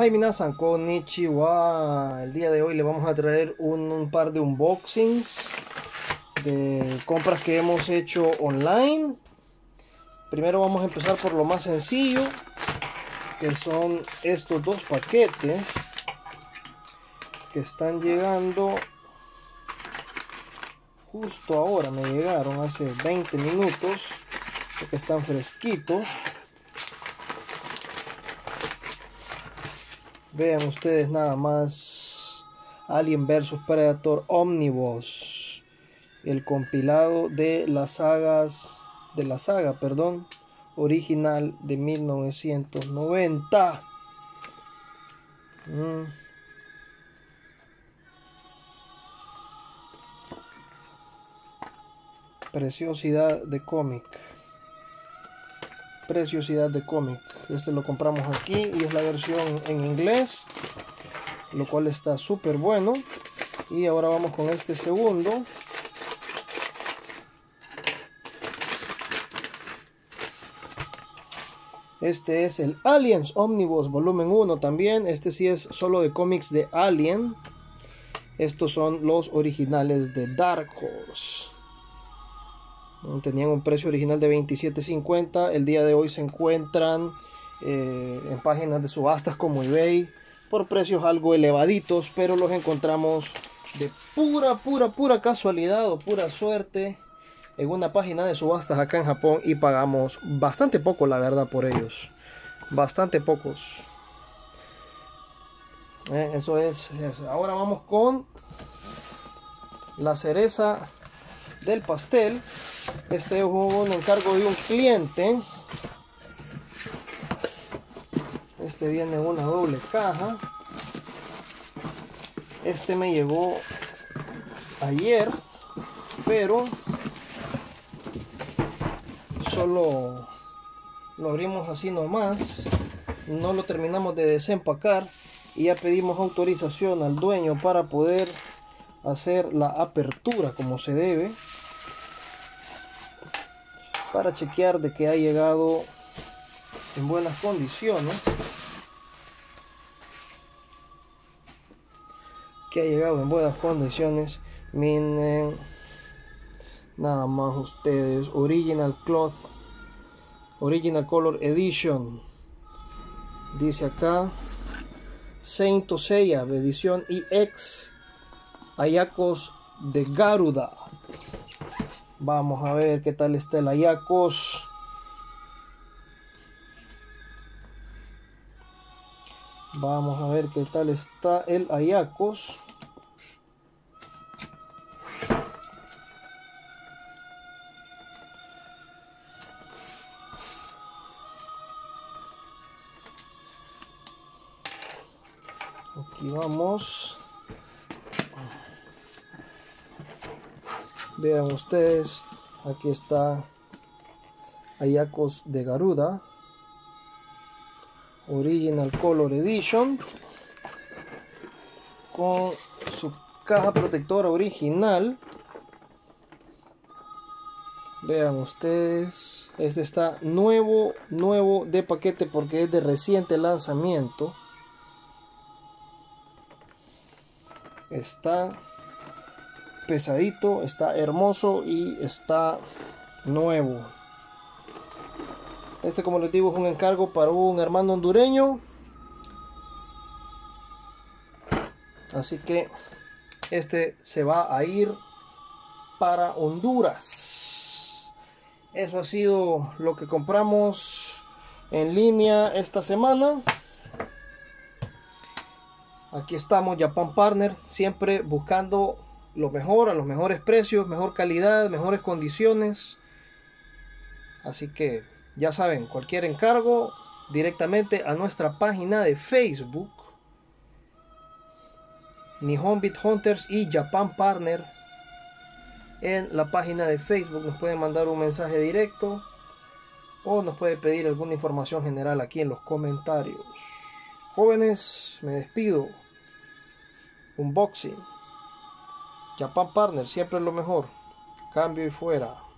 Hi minasan konnichiwa. El día de hoy le vamos a traer un, par de unboxings de compras que hemos hecho online. Primero vamos a empezar por lo más sencillo, que son estos dos paquetes que están llegando justo ahora. Me llegaron hace 20 minutos, que están fresquitos. Vean ustedes nada más Alien vs Predator Omnibus, el compilado de las sagas de la saga, perdón, original de 1990. Mm. Preciosidad de cómic preciosidad de cómic. Este lo compramos aquí y es la versión en inglés, lo cual está súper bueno. Y ahora vamos con este segundo. Este es el Aliens Omnibus volumen 1 también. Este sí es solo de cómics de Alien. Estos son los originales de Dark Horse. Tenían un precio original de 27.50. El día de hoy se encuentran eh, en páginas de subastas como eBay por precios algo elevaditos, pero los encontramos de pura, pura, pura casualidad o pura suerte en una página de subastas acá en Japón y pagamos bastante poco, la verdad, por ellos. Bastante pocos. Eh, eso es. Ahora vamos con la cereza del pastel. Este es un encargo de un cliente. Este viene en una doble caja. Este me llegó ayer, pero solo lo abrimos así nomás. No lo terminamos de desempacar y ya pedimos autorización al dueño para poder hacer la apertura como se debe para chequear de que ha llegado en buenas condiciones que ha llegado en buenas condiciones. Miren nada más ustedes original cloth original color edition dice acá Saint Seiya edición EX Ayakos de Garuda Vamos a ver qué tal está el Ayacos. Vamos a ver qué tal está el Ayacos. Aquí vamos. Vean ustedes, aquí está Ayacos de Garuda. Original Color Edition. Con su caja protectora original. Vean ustedes. Este está nuevo, nuevo de paquete porque es de reciente lanzamiento. Está pesadito, está hermoso y está nuevo. Este como les digo es un encargo para un hermano hondureño. Así que este se va a ir para Honduras. Eso ha sido lo que compramos en línea esta semana. Aquí estamos, Japan Partner, siempre buscando lo mejor, a los mejores precios, mejor calidad, mejores condiciones. Así que ya saben, cualquier encargo directamente a nuestra página de Facebook. Nihon Beat Hunters y Japan Partner. En la página de Facebook nos pueden mandar un mensaje directo o nos puede pedir alguna información general aquí en los comentarios. Jóvenes, me despido. Unboxing. Japan Partner, siempre lo mejor. Cambio y fuera.